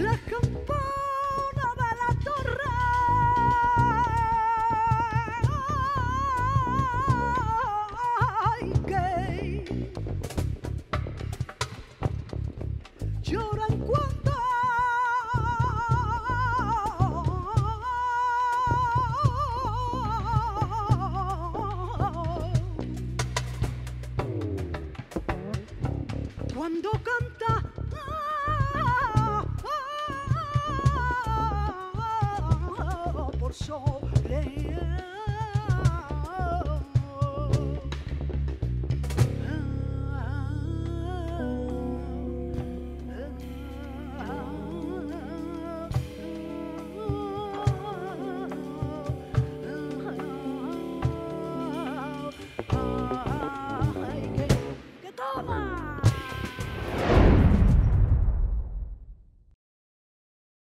La campana de la torre. Ay, que lloran cuando cuando cantan